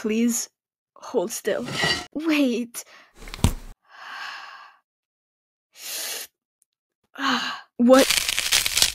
Please hold still. Wait. what